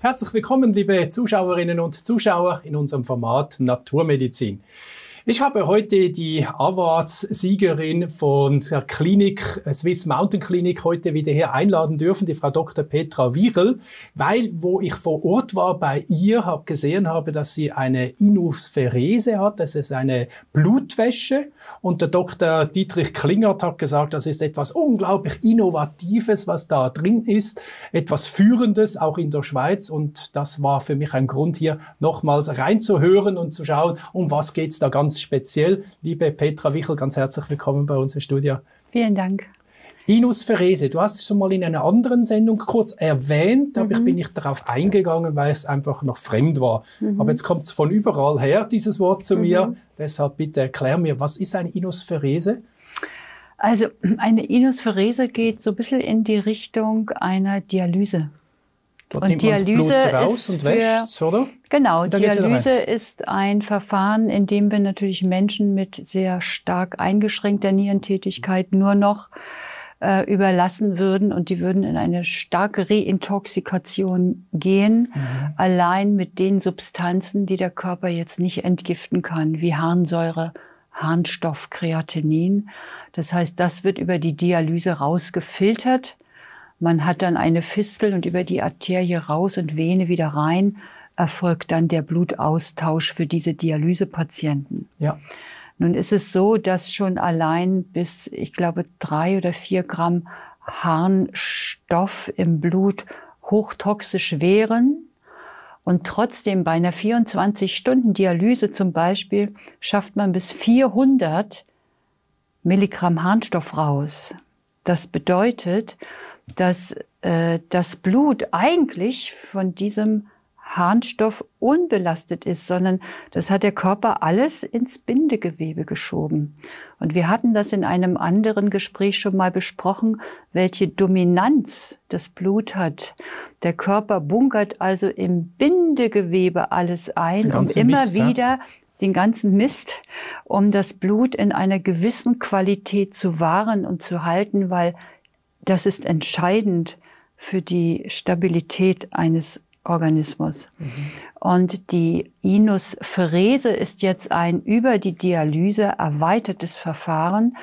Herzlich willkommen, liebe Zuschauerinnen und Zuschauer, in unserem Format Naturmedizin. Ich habe heute die Awards-Siegerin von der Klinik, äh, Swiss Mountain Clinic, heute wieder hier einladen dürfen, die Frau Dr. Petra Wierl, weil, wo ich vor Ort war bei ihr, habe gesehen habe, dass sie eine Inuspherese hat, das ist eine Blutwäsche und der Dr. Dietrich Klingert hat gesagt, das ist etwas unglaublich Innovatives, was da drin ist, etwas Führendes, auch in der Schweiz und das war für mich ein Grund, hier nochmals reinzuhören und zu schauen, um was geht's da ganz speziell. Liebe Petra Wichel, ganz herzlich willkommen bei uns im Studio. Vielen Dank. Inus Ferese, du hast es schon mal in einer anderen Sendung kurz erwähnt, mhm. aber ich bin nicht darauf eingegangen, weil es einfach noch fremd war. Mhm. Aber jetzt kommt es von überall her, dieses Wort zu mhm. mir. Deshalb bitte erklär mir, was ist eine Inus Ferese? Also eine Inusferese geht so ein bisschen in die Richtung einer Dialyse. Dort und Dialyse raus und wäscht, oder? Genau, Dialyse ist ein Verfahren, in dem wir natürlich Menschen mit sehr stark eingeschränkter Nierentätigkeit nur noch äh, überlassen würden und die würden in eine starke Reintoxikation gehen, mhm. allein mit den Substanzen, die der Körper jetzt nicht entgiften kann, wie Harnsäure, Harnstoff, Kreatinin. Das heißt, das wird über die Dialyse rausgefiltert man hat dann eine Fistel und über die Arterie raus und Vene wieder rein erfolgt dann der Blutaustausch für diese Dialysepatienten. Ja. Nun ist es so, dass schon allein bis, ich glaube, drei oder vier Gramm Harnstoff im Blut hochtoxisch wären. Und trotzdem bei einer 24-Stunden-Dialyse zum Beispiel schafft man bis 400 Milligramm Harnstoff raus. Das bedeutet, dass äh, das Blut eigentlich von diesem Harnstoff unbelastet ist, sondern das hat der Körper alles ins Bindegewebe geschoben. Und wir hatten das in einem anderen Gespräch schon mal besprochen, welche Dominanz das Blut hat. Der Körper bunkert also im Bindegewebe alles ein, um immer Mist, wieder ja? den ganzen Mist, um das Blut in einer gewissen Qualität zu wahren und zu halten, weil das ist entscheidend für die Stabilität eines Organismus. Mhm. Und die Inuspherese ist jetzt ein über die Dialyse erweitertes Verfahren,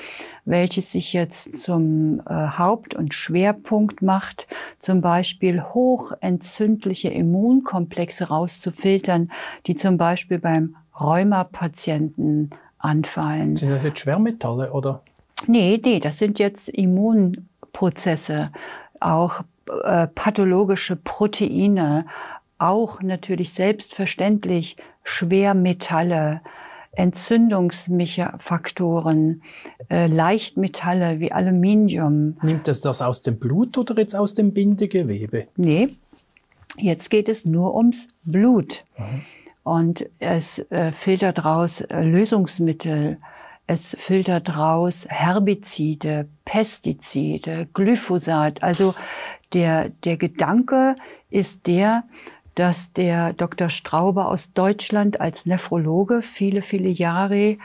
welches sich jetzt zum äh, Haupt- und Schwerpunkt macht, zum Beispiel hochentzündliche Immunkomplexe rauszufiltern, die zum Beispiel beim Rheumapatienten anfallen. Sind das jetzt Schwermetalle oder? Nee, nee, das sind jetzt Immun Prozesse, auch äh, pathologische Proteine, auch natürlich selbstverständlich Schwermetalle, Entzündungsfaktoren, äh, Leichtmetalle wie Aluminium. Nimmt es das aus dem Blut oder jetzt aus dem Bindegewebe? Nee, jetzt geht es nur ums Blut. Mhm. Und es äh, filtert raus äh, Lösungsmittel, es filtert raus Herbizide, Pestizide, Glyphosat. Also der, der Gedanke ist der, dass der Dr. Straube aus Deutschland als Nephrologe viele, viele Jahre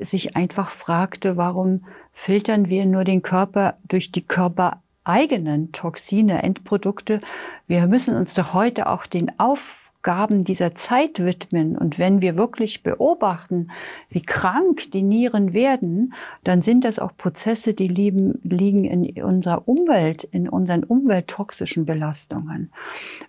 sich einfach fragte, warum filtern wir nur den Körper durch die körpereigenen Toxine, Endprodukte? Wir müssen uns doch heute auch den Auf Aufgaben dieser Zeit widmen und wenn wir wirklich beobachten, wie krank die Nieren werden, dann sind das auch Prozesse, die lieben, liegen in unserer Umwelt, in unseren umwelttoxischen Belastungen.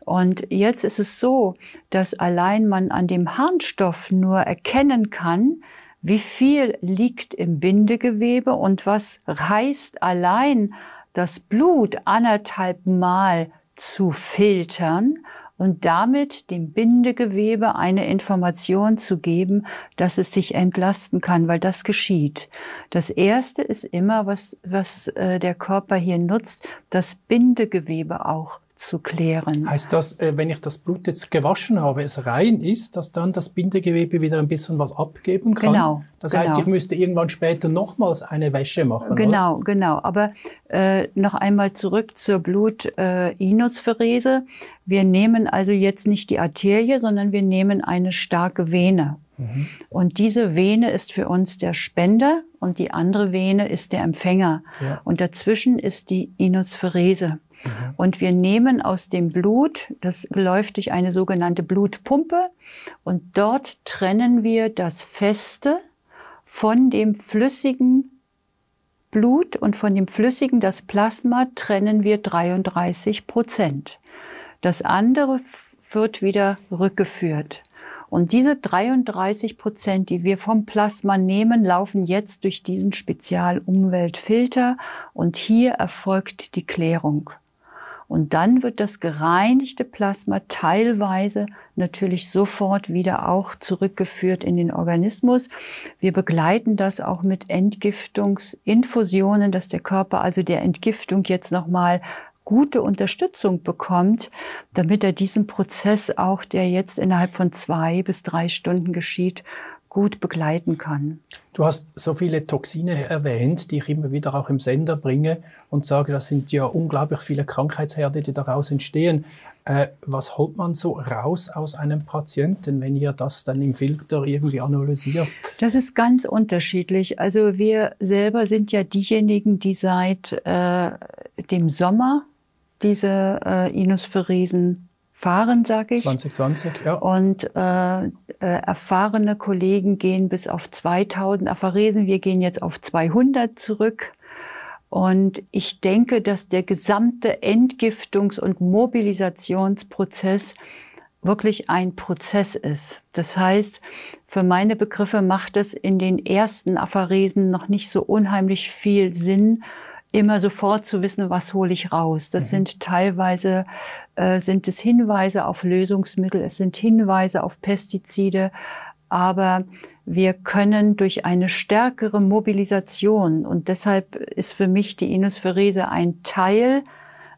Und jetzt ist es so, dass allein man an dem Harnstoff nur erkennen kann, wie viel liegt im Bindegewebe und was heißt allein das Blut anderthalb Mal zu filtern und damit dem Bindegewebe eine Information zu geben, dass es sich entlasten kann, weil das geschieht. Das erste ist immer, was, was äh, der Körper hier nutzt, das Bindegewebe auch zu klären. Heißt das, äh, wenn ich das Blut jetzt gewaschen habe, es rein ist, dass dann das Bindegewebe wieder ein bisschen was abgeben kann? Genau. Das genau. heißt, ich müsste irgendwann später nochmals eine Wäsche machen. Genau, oder? genau. Aber äh, noch einmal zurück zur Blut-Inuspherese. Äh, wir nehmen also jetzt nicht die Arterie, sondern wir nehmen eine starke Vene. Mhm. Und diese Vene ist für uns der Spender und die andere Vene ist der Empfänger. Ja. Und dazwischen ist die Inuspherese. Mhm. Und wir nehmen aus dem Blut, das läuft durch eine sogenannte Blutpumpe, und dort trennen wir das Feste von dem flüssigen Blut und von dem flüssigen, das Plasma, trennen wir 33 Prozent. Das andere wird wieder rückgeführt. Und diese 33 Prozent, die wir vom Plasma nehmen, laufen jetzt durch diesen Spezialumweltfilter und hier erfolgt die Klärung. Und dann wird das gereinigte Plasma teilweise natürlich sofort wieder auch zurückgeführt in den Organismus. Wir begleiten das auch mit Entgiftungsinfusionen, dass der Körper also der Entgiftung jetzt nochmal gute Unterstützung bekommt, damit er diesen Prozess auch, der jetzt innerhalb von zwei bis drei Stunden geschieht, gut begleiten kann. Du hast so viele Toxine erwähnt, die ich immer wieder auch im Sender bringe und sage, das sind ja unglaublich viele Krankheitsherde, die daraus entstehen. Äh, was holt man so raus aus einem Patienten, wenn ihr das dann im Filter irgendwie analysiert? Das ist ganz unterschiedlich. Also wir selber sind ja diejenigen, die seit äh, dem Sommer diese äh, Inospheresen fahren, sage ich. 2020, ja. Und äh, äh, erfahrene Kollegen gehen bis auf 2000 Apharesen. Wir gehen jetzt auf 200 zurück. Und ich denke, dass der gesamte Entgiftungs- und Mobilisationsprozess wirklich ein Prozess ist. Das heißt, für meine Begriffe macht es in den ersten Apharesen noch nicht so unheimlich viel Sinn, immer sofort zu wissen, was hole ich raus. Das mhm. sind teilweise äh, sind es Hinweise auf Lösungsmittel, es sind Hinweise auf Pestizide, aber wir können durch eine stärkere Mobilisation und deshalb ist für mich die Inospherese ein Teil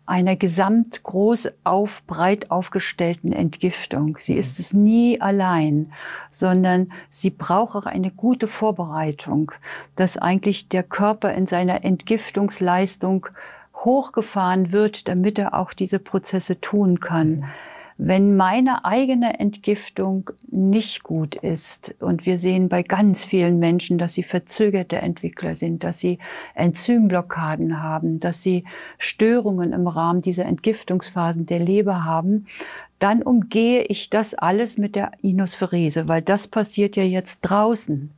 einer gesamt groß auf, breit aufgestellten Entgiftung. Sie ist es nie allein, sondern sie braucht auch eine gute Vorbereitung, dass eigentlich der Körper in seiner Entgiftungsleistung hochgefahren wird, damit er auch diese Prozesse tun kann. Wenn meine eigene Entgiftung nicht gut ist, und wir sehen bei ganz vielen Menschen, dass sie verzögerte Entwickler sind, dass sie Enzymblockaden haben, dass sie Störungen im Rahmen dieser Entgiftungsphasen der Leber haben, dann umgehe ich das alles mit der Inospherese, weil das passiert ja jetzt draußen.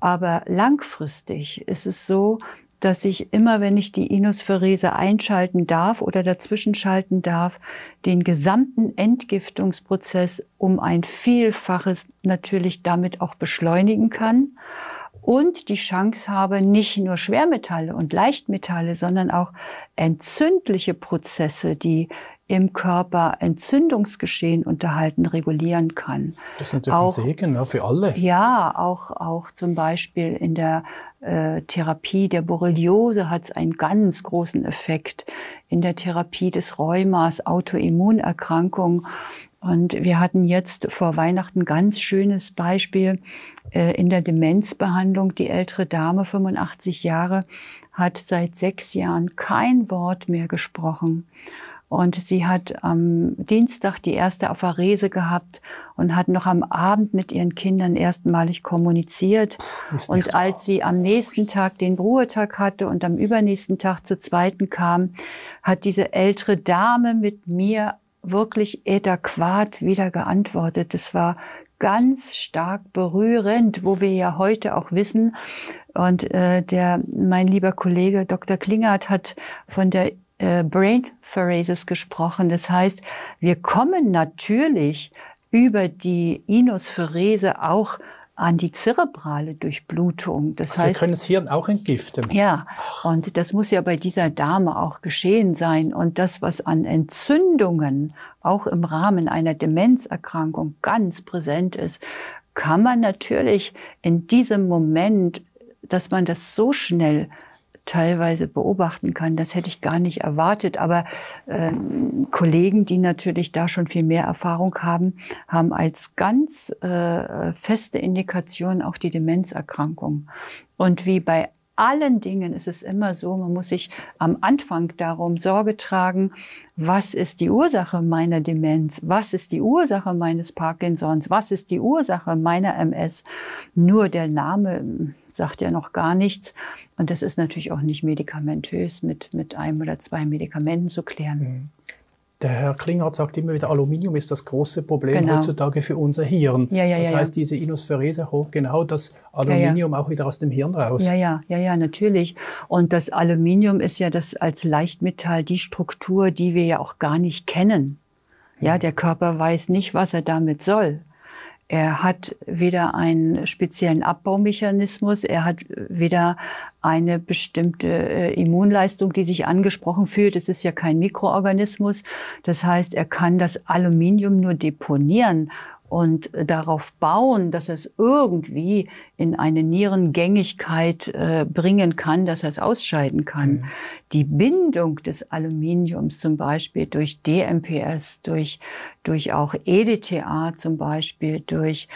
Aber langfristig ist es so, dass ich immer, wenn ich die Inospherese einschalten darf oder dazwischenschalten darf, den gesamten Entgiftungsprozess um ein Vielfaches natürlich damit auch beschleunigen kann und die Chance habe, nicht nur Schwermetalle und Leichtmetalle, sondern auch entzündliche Prozesse, die im Körper Entzündungsgeschehen unterhalten, regulieren kann. Das ist natürlich auch, ein Segen ne, für alle. Ja, auch, auch zum Beispiel in der äh, Therapie der Borreliose hat es einen ganz großen Effekt. In der Therapie des Rheumas, Autoimmunerkrankungen. Und wir hatten jetzt vor Weihnachten ein ganz schönes Beispiel äh, in der Demenzbehandlung. Die ältere Dame, 85 Jahre, hat seit sechs Jahren kein Wort mehr gesprochen. Und sie hat am Dienstag die erste Apharese gehabt und hat noch am Abend mit ihren Kindern erstmalig kommuniziert. Und als sie am nächsten Tag den Ruhetag hatte und am übernächsten Tag zur zweiten kam, hat diese ältere Dame mit mir wirklich adäquat wieder geantwortet. Das war ganz stark berührend, wo wir ja heute auch wissen, und äh, der mein lieber Kollege Dr. Klingert hat von der äh, Brain Pharesis gesprochen. Das heißt, wir kommen natürlich über die Inospherese auch an die zerebrale Durchblutung. Das also heißt, wir können das Hirn auch entgiften. Ja, und das muss ja bei dieser Dame auch geschehen sein. Und das, was an Entzündungen auch im Rahmen einer Demenzerkrankung ganz präsent ist, kann man natürlich in diesem Moment, dass man das so schnell teilweise beobachten kann. Das hätte ich gar nicht erwartet. Aber äh, Kollegen, die natürlich da schon viel mehr Erfahrung haben, haben als ganz äh, feste Indikation auch die Demenzerkrankung. Und wie bei allen Dingen ist es immer so, man muss sich am Anfang darum Sorge tragen, was ist die Ursache meiner Demenz, was ist die Ursache meines Parkinsons, was ist die Ursache meiner MS. Nur der Name sagt ja noch gar nichts. Und das ist natürlich auch nicht medikamentös mit, mit einem oder zwei Medikamenten zu klären. Mhm. Der Herr Klinghardt sagt immer wieder, Aluminium ist das große Problem genau. heutzutage für unser Hirn. Ja, ja, das ja, heißt, diese Inosphärese holt genau das Aluminium auch wieder aus dem Hirn raus. Ja, ja, ja, ja, natürlich. Und das Aluminium ist ja das als Leichtmetall die Struktur, die wir ja auch gar nicht kennen. Ja, der Körper weiß nicht, was er damit soll. Er hat weder einen speziellen Abbaumechanismus, er hat weder eine bestimmte äh, Immunleistung, die sich angesprochen fühlt. Es ist ja kein Mikroorganismus. Das heißt, er kann das Aluminium nur deponieren und darauf bauen, dass er es irgendwie in eine Nierengängigkeit äh, bringen kann, dass er es ausscheiden kann. Mhm. Die Bindung des Aluminiums zum Beispiel durch DMPS, durch, durch auch EDTA zum Beispiel, durch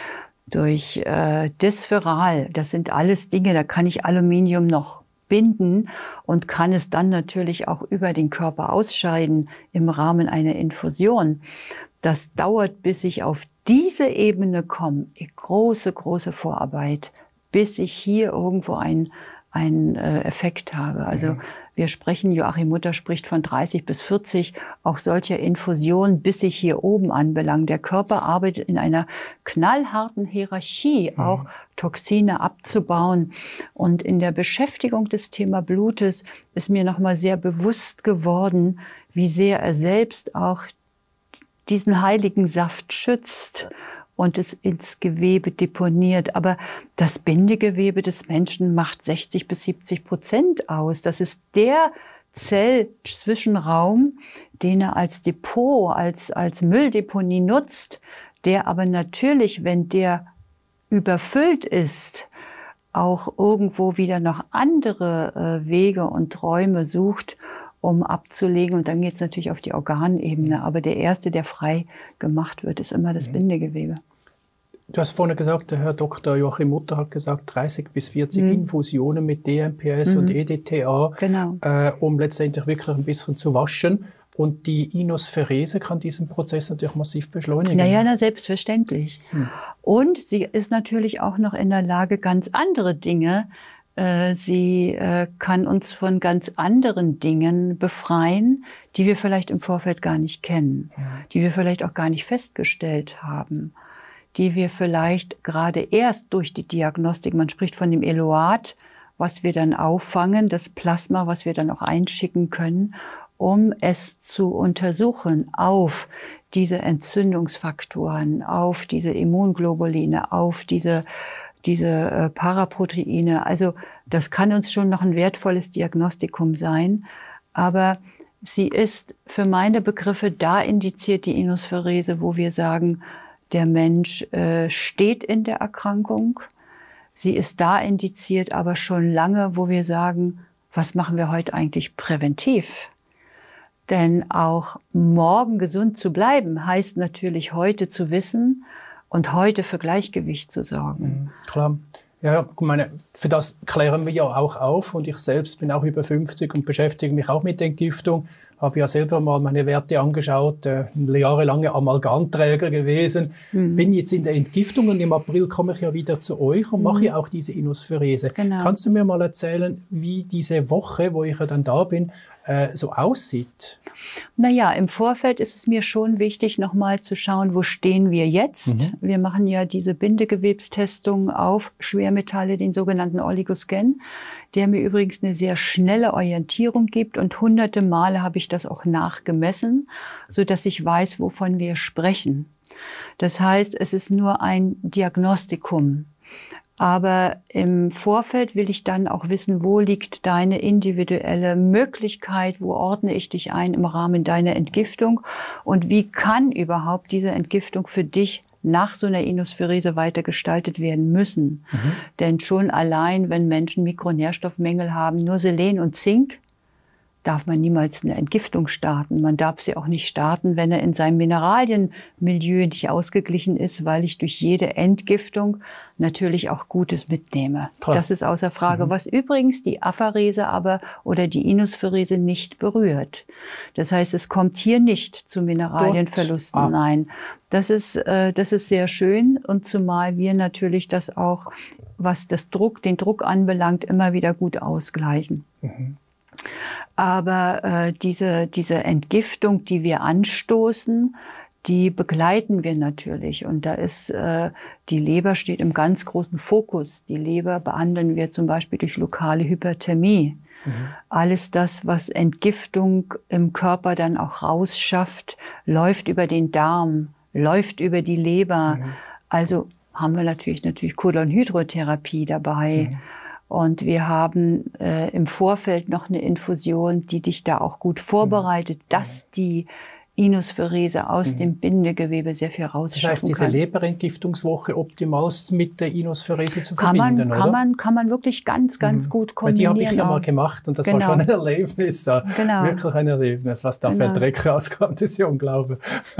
durch äh, Dyspheral, das sind alles Dinge, da kann ich Aluminium noch binden und kann es dann natürlich auch über den Körper ausscheiden im Rahmen einer Infusion. Das dauert, bis ich auf diese Ebene komme. Große, große Vorarbeit, bis ich hier irgendwo ein einen äh, Effekt habe. Also mhm. wir sprechen, Joachim Mutter spricht von 30 bis 40 auch solcher Infusionen, bis sich hier oben anbelangt. Der Körper arbeitet in einer knallharten Hierarchie, mhm. auch Toxine abzubauen. Und in der Beschäftigung des Thema Blutes ist mir nochmal sehr bewusst geworden, wie sehr er selbst auch diesen heiligen Saft schützt und es ins Gewebe deponiert. Aber das Bindegewebe des Menschen macht 60 bis 70 Prozent aus. Das ist der Zellzwischenraum, den er als Depot, als, als Mülldeponie nutzt, der aber natürlich, wenn der überfüllt ist, auch irgendwo wieder noch andere äh, Wege und Räume sucht, um abzulegen. Und dann geht es natürlich auf die Organebene. Aber der erste, der frei gemacht wird, ist immer das mhm. Bindegewebe. Du hast vorhin gesagt, der Herr Dr. Joachim Mutter hat gesagt, 30 bis 40 mhm. Infusionen mit DMPS mhm. und EDTA, genau. äh, um letztendlich wirklich ein bisschen zu waschen. Und die Inosphärese kann diesen Prozess natürlich massiv beschleunigen. Naja, na, selbstverständlich. Hm. Und sie ist natürlich auch noch in der Lage, ganz andere Dinge äh, sie äh, kann uns von ganz anderen Dingen befreien, die wir vielleicht im Vorfeld gar nicht kennen, die wir vielleicht auch gar nicht festgestellt haben, die wir vielleicht gerade erst durch die Diagnostik, man spricht von dem Eloat, was wir dann auffangen, das Plasma, was wir dann auch einschicken können, um es zu untersuchen auf diese Entzündungsfaktoren, auf diese Immunglobuline, auf diese diese äh, Paraproteine. Also das kann uns schon noch ein wertvolles Diagnostikum sein, aber sie ist für meine Begriffe da indiziert, die Inospherese, wo wir sagen, der Mensch äh, steht in der Erkrankung. Sie ist da indiziert, aber schon lange, wo wir sagen, was machen wir heute eigentlich präventiv? Denn auch morgen gesund zu bleiben heißt natürlich heute zu wissen, und heute für Gleichgewicht zu sorgen. Mhm, klar. Ja, ich meine, für das klären wir ja auch auf und ich selbst bin auch über 50 und beschäftige mich auch mit Entgiftung. Habe ja selber mal meine Werte angeschaut, äh, jahrelange Amalgamträger gewesen. Mhm. Bin jetzt in der Entgiftung und im April komme ich ja wieder zu euch und mhm. mache ja auch diese Inosphärese. Genau. Kannst du mir mal erzählen, wie diese Woche, wo ich ja dann da bin, äh, so aussieht? Naja, im Vorfeld ist es mir schon wichtig, nochmal zu schauen, wo stehen wir jetzt. Mhm. Wir machen ja diese Bindegewebstestung auf Schwermetalle, den sogenannten Oligoscan, der mir übrigens eine sehr schnelle Orientierung gibt und hunderte Male habe ich das auch nachgemessen, so dass ich weiß, wovon wir sprechen. Das heißt, es ist nur ein Diagnostikum. Aber im Vorfeld will ich dann auch wissen, wo liegt deine individuelle Möglichkeit, wo ordne ich dich ein im Rahmen deiner Entgiftung und wie kann überhaupt diese Entgiftung für dich nach so einer Inospherese weiter gestaltet werden müssen. Mhm. Denn schon allein, wenn Menschen Mikronährstoffmängel haben, nur Selen und Zink darf man niemals eine Entgiftung starten. Man darf sie auch nicht starten, wenn er in seinem Mineralienmilieu nicht ausgeglichen ist, weil ich durch jede Entgiftung natürlich auch Gutes mitnehme. Klar. Das ist außer Frage. Mhm. Was übrigens die Apharese aber oder die Inuspherese nicht berührt. Das heißt, es kommt hier nicht zu Mineralienverlusten. Ah. Nein. Das ist, äh, das ist sehr schön und zumal wir natürlich das auch, was das Druck, den Druck anbelangt, immer wieder gut ausgleichen. Mhm. Aber äh, diese, diese Entgiftung, die wir anstoßen, die begleiten wir natürlich. Und da ist äh, die Leber steht im ganz großen Fokus. Die Leber behandeln wir zum Beispiel durch lokale Hyperthermie. Mhm. Alles das, was Entgiftung im Körper dann auch rausschafft, läuft über den Darm, läuft über die Leber. Mhm. Also haben wir natürlich natürlich Kolonhydrotherapie dabei. Mhm. Und wir haben äh, im Vorfeld noch eine Infusion, die dich da auch gut vorbereitet, mhm. dass die Inuspherese aus mhm. dem Bindegewebe sehr viel rausschaffen kann. Das heißt, diese Leberentgiftungswoche optimal mit der Inuspherese zu kann verbinden, man, oder? Kann man, kann man wirklich ganz, ganz mhm. gut kombinieren. Weil die habe ich ja mal gemacht und das genau. war schon ein Erlebnis. Genau. Wirklich ein Erlebnis. Was da genau. für ein Dreck rauskam, das ist ja unglaublich.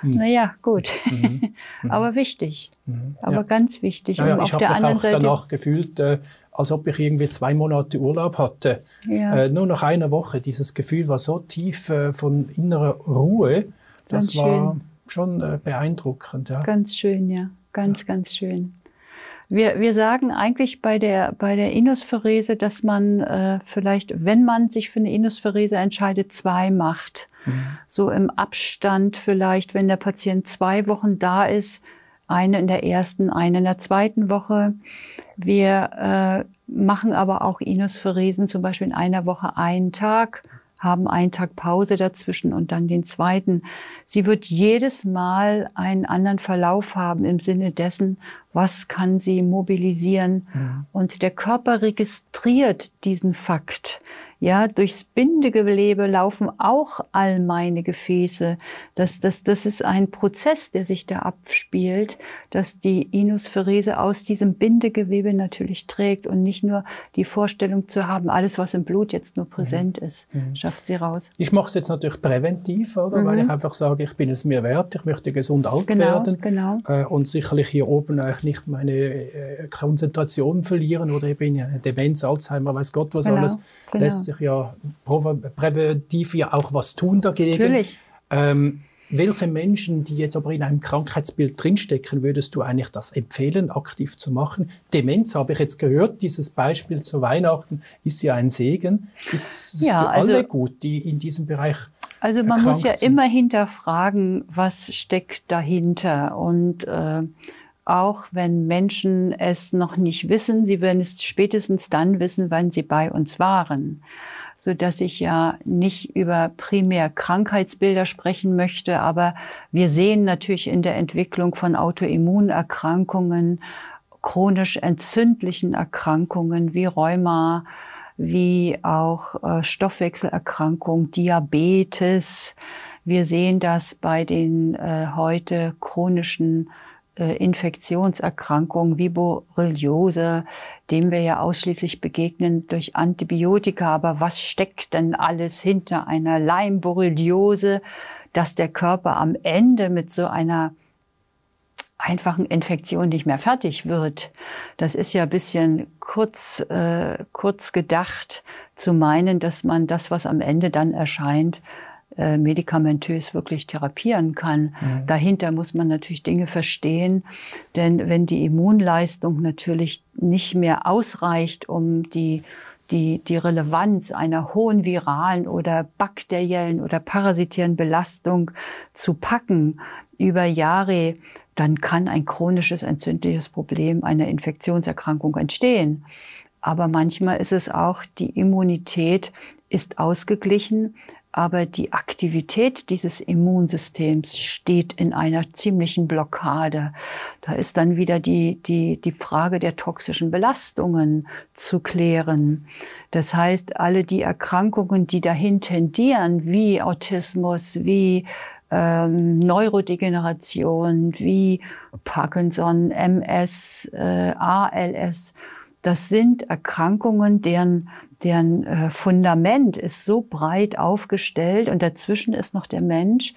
Hm. Naja, gut. Mhm. mhm. Aber wichtig. Mhm. Aber ja. ganz wichtig. Ja, ja, ich habe auch Seite danach gefühlt, äh, als ob ich irgendwie zwei Monate Urlaub hatte. Ja. Äh, nur nach einer Woche. Dieses Gefühl war so tief äh, von innerer Ruhe. Das ganz war schön. schon äh, beeindruckend. Ja. Ganz schön, ja. Ganz, ganz schön. Wir, wir sagen eigentlich bei der, bei der Inuspherese, dass man äh, vielleicht, wenn man sich für eine Inuspherese entscheidet, zwei macht. Mhm. So im Abstand vielleicht, wenn der Patient zwei Wochen da ist, eine in der ersten, eine in der zweiten Woche. Wir äh, machen aber auch Inuspheresen zum Beispiel in einer Woche einen Tag haben einen Tag Pause dazwischen und dann den zweiten. Sie wird jedes Mal einen anderen Verlauf haben im Sinne dessen, was kann sie mobilisieren. Ja. Und der Körper registriert diesen Fakt. Ja, durchs Bindegewebe laufen auch all meine Gefäße. Das, das, das ist ein Prozess, der sich da abspielt, dass die Inuspherese aus diesem Bindegewebe natürlich trägt und nicht nur die Vorstellung zu haben, alles, was im Blut jetzt nur präsent mhm. ist, mhm. schafft sie raus. Ich mache es jetzt natürlich präventiv, oder? Mhm. weil ich einfach sage, ich bin es mir wert, ich möchte gesund alt genau, werden genau. Äh, und sicherlich hier oben auch nicht meine äh, Konzentration verlieren oder eben eine Demenz, Alzheimer, weiß Gott was genau, alles, genau. lässt sich ja präventiv ja auch was tun dagegen. Natürlich. Ähm, welche Menschen, die jetzt aber in einem Krankheitsbild drinstecken, würdest du eigentlich das empfehlen, aktiv zu machen? Demenz habe ich jetzt gehört, dieses Beispiel zu Weihnachten ist ja ein Segen. Ist es ja, für also, alle gut, die in diesem Bereich Also man muss ja sind? immer hinterfragen, was steckt dahinter und äh, auch wenn Menschen es noch nicht wissen, sie werden es spätestens dann wissen, wann sie bei uns waren so dass ich ja nicht über primär Krankheitsbilder sprechen möchte, aber wir sehen natürlich in der Entwicklung von Autoimmunerkrankungen, chronisch entzündlichen Erkrankungen wie Rheuma, wie auch äh, Stoffwechselerkrankungen, Diabetes. Wir sehen das bei den äh, heute chronischen Infektionserkrankungen wie Borreliose, dem wir ja ausschließlich begegnen durch Antibiotika. Aber was steckt denn alles hinter einer Leimborreliose, dass der Körper am Ende mit so einer einfachen Infektion nicht mehr fertig wird. Das ist ja ein bisschen kurz, äh, kurz gedacht zu meinen, dass man das, was am Ende dann erscheint, äh, medikamentös wirklich therapieren kann. Mhm. Dahinter muss man natürlich Dinge verstehen, denn wenn die Immunleistung natürlich nicht mehr ausreicht, um die die, die Relevanz einer hohen viralen oder bakteriellen oder parasitären Belastung zu packen über Jahre, dann kann ein chronisches entzündliches Problem einer Infektionserkrankung entstehen. Aber manchmal ist es auch, die Immunität ist ausgeglichen, aber die Aktivität dieses Immunsystems steht in einer ziemlichen Blockade. Da ist dann wieder die, die, die Frage der toxischen Belastungen zu klären. Das heißt, alle die Erkrankungen, die dahin tendieren, wie Autismus, wie ähm, Neurodegeneration, wie Parkinson, MS, äh, ALS, das sind Erkrankungen, deren, deren äh, Fundament ist so breit aufgestellt und dazwischen ist noch der Mensch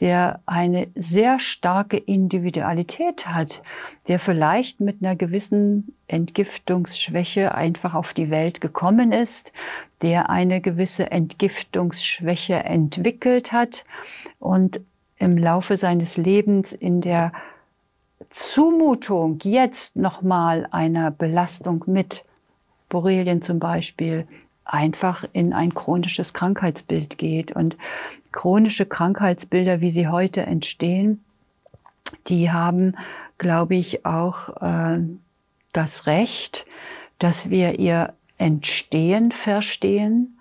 der eine sehr starke Individualität hat, der vielleicht mit einer gewissen Entgiftungsschwäche einfach auf die Welt gekommen ist, der eine gewisse Entgiftungsschwäche entwickelt hat und im Laufe seines Lebens in der Zumutung jetzt nochmal einer Belastung mit Borrelien zum Beispiel einfach in ein chronisches Krankheitsbild geht. Und chronische Krankheitsbilder, wie sie heute entstehen, die haben, glaube ich, auch äh, das Recht, dass wir ihr Entstehen verstehen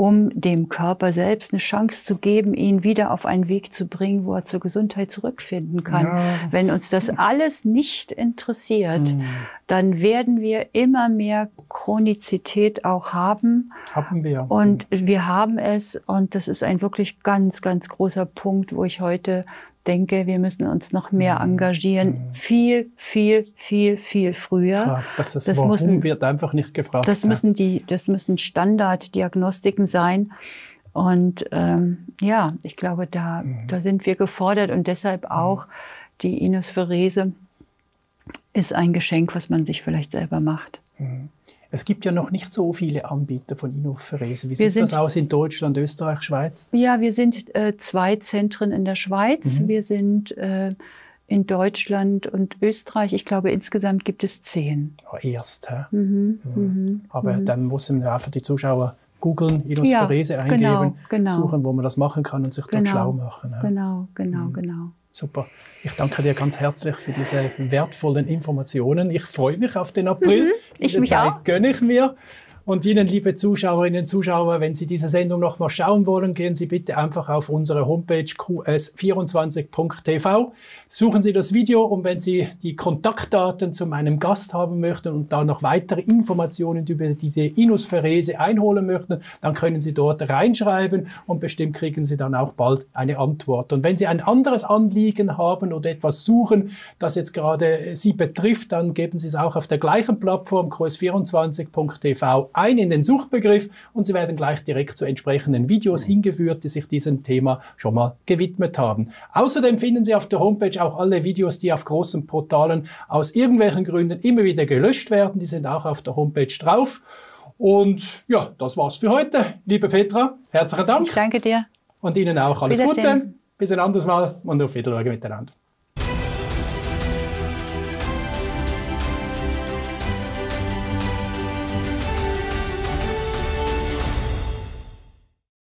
um dem Körper selbst eine Chance zu geben, ihn wieder auf einen Weg zu bringen, wo er zur Gesundheit zurückfinden kann. Ja. Wenn uns das alles nicht interessiert, mhm. dann werden wir immer mehr Chronizität auch haben. Haben wir. Und wir haben es. Und das ist ein wirklich ganz, ganz großer Punkt, wo ich heute denke, wir müssen uns noch mehr mhm. engagieren. Mhm. Viel, viel, viel, viel früher. Klar, das, das, das Warum müssen, wird einfach nicht gefragt. Das müssen, die, das müssen Standarddiagnostiken sein. Und ähm, ja, ich glaube, da, mhm. da sind wir gefordert und deshalb mhm. auch die Inosphärese ist ein Geschenk, was man sich vielleicht selber macht. Es gibt ja noch nicht so viele Anbieter von Innoferese. Wie sieht sind, das aus in Deutschland, Österreich, Schweiz? Ja, wir sind äh, zwei Zentren in der Schweiz. Mhm. Wir sind äh, in Deutschland und Österreich. Ich glaube, insgesamt gibt es zehn. Oh, erst, hä? Mhm. Mhm. mhm. Aber mhm. dann muss man für die Zuschauer googeln, Inosphärese ja, genau, eingeben, genau. suchen, wo man das machen kann und sich genau, dort schlau machen. Ja. Genau, genau, mhm. genau. Super. Ich danke dir ganz herzlich für diese wertvollen Informationen. Ich freue mich auf den April. Mhm, ich diese mich Zeit auch. gönne ich mir. Und Ihnen, liebe Zuschauerinnen und Zuschauer, wenn Sie diese Sendung noch mal schauen wollen, gehen Sie bitte einfach auf unsere Homepage qs24.tv, suchen Sie das Video und wenn Sie die Kontaktdaten zu meinem Gast haben möchten und da noch weitere Informationen über diese Inuspherese einholen möchten, dann können Sie dort reinschreiben und bestimmt kriegen Sie dann auch bald eine Antwort. Und wenn Sie ein anderes Anliegen haben oder etwas suchen, das jetzt gerade Sie betrifft, dann geben Sie es auch auf der gleichen Plattform qs24.tv ein in den Suchbegriff und Sie werden gleich direkt zu entsprechenden Videos hingeführt, die sich diesem Thema schon mal gewidmet haben. Außerdem finden Sie auf der Homepage auch alle Videos, die auf großen Portalen aus irgendwelchen Gründen immer wieder gelöscht werden. Die sind auch auf der Homepage drauf. Und ja, das war's für heute. Liebe Petra, herzlichen Dank. Ich danke dir. Und Ihnen auch alles Gute. Bis ein anderes Mal und auf Wiedersehen miteinander.